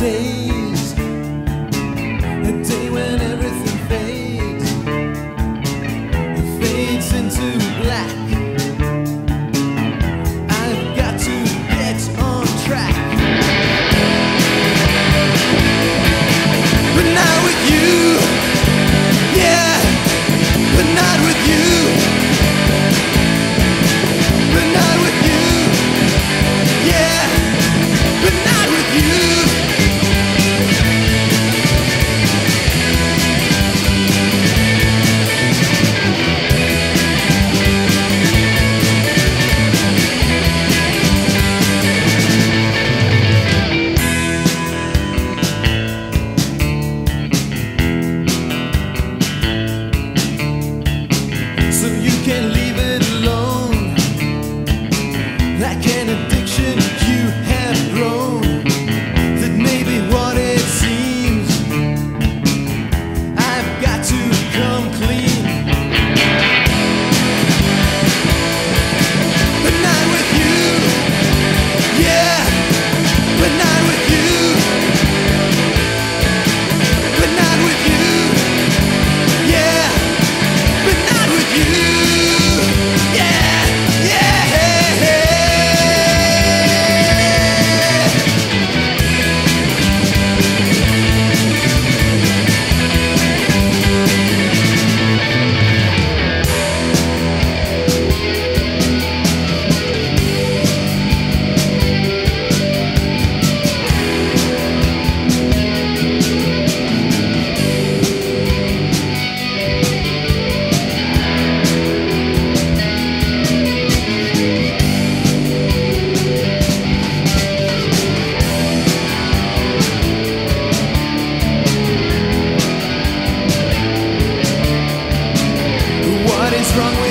days, a day when everything fades, it fades into black. addiction you have grown. wrong with